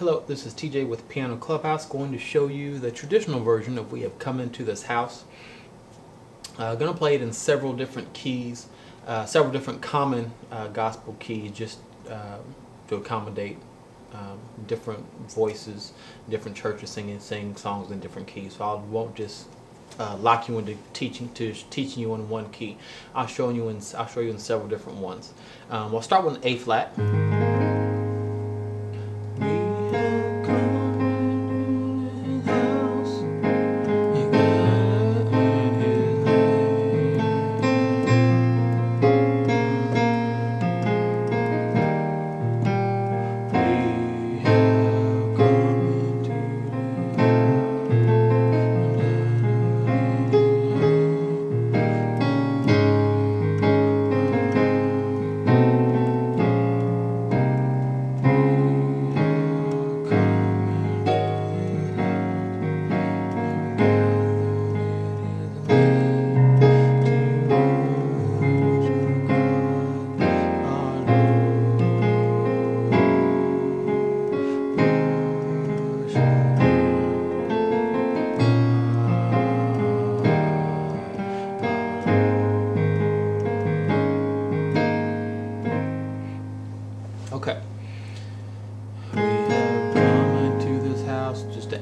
Hello, this is TJ with Piano Clubhouse going to show you the traditional version of We Have Come Into This House. Uh, going to play it in several different keys, uh, several different common uh, gospel keys just uh, to accommodate um, different voices, different churches singing, sing songs in different keys. So I won't just uh, lock you into teaching to teaching you in one key. I'll show you in I'll show you in several different ones. Um, we'll start with an A flat.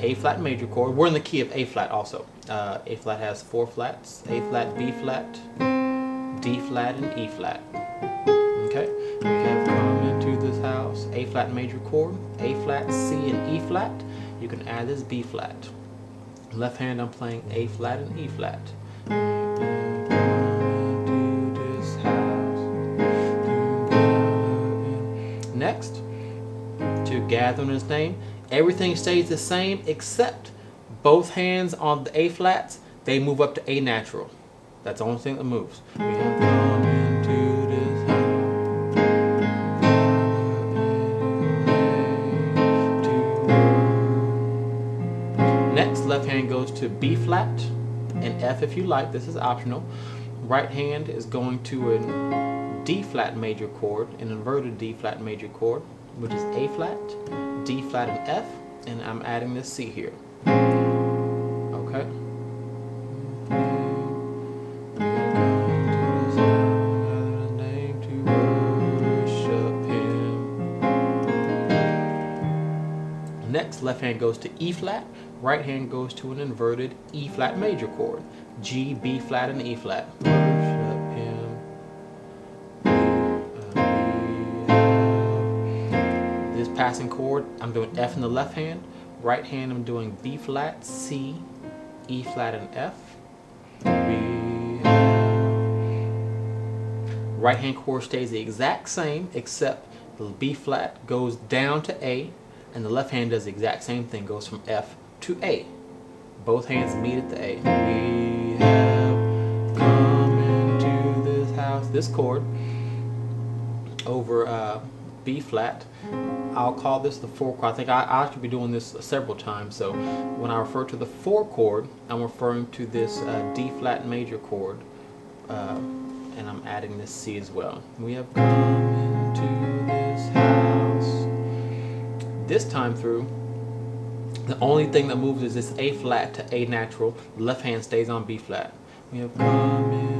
A flat major chord. We're in the key of A flat also. Uh, a flat has four flats, A flat, B flat, D flat, and E flat. Okay, we have come into this house, A flat major chord, A flat, C, and E flat. You can add this B flat. Left hand I'm playing A flat and E flat. Next, to gather in his name, everything stays the same except both hands on the A flats, they move up to A natural. That's the only thing that moves. Next, left hand goes to B flat and F if you like. This is optional. Right hand is going to an D flat major chord, an inverted D flat major chord, which is A flat, D flat, and F, and I'm adding this C here. Okay. Next, left hand goes to E flat, right hand goes to an inverted E flat major chord, G, B flat, and E flat. Passing chord, I'm doing F in the left hand, right hand I'm doing B flat, C, E flat, and F. Right hand chord stays the exact same except the B flat goes down to A and the left hand does the exact same thing, goes from F to A. Both hands meet at the A. We have come into this house, this chord, over uh, B flat. I'll call this the four chord. I think I, I'll actually be doing this several times. So when I refer to the four chord, I'm referring to this uh, D flat major chord. Uh, and I'm adding this C as well. We have come into this house this time through, the only thing that moves is this A flat to A natural. Left hand stays on B flat. We have come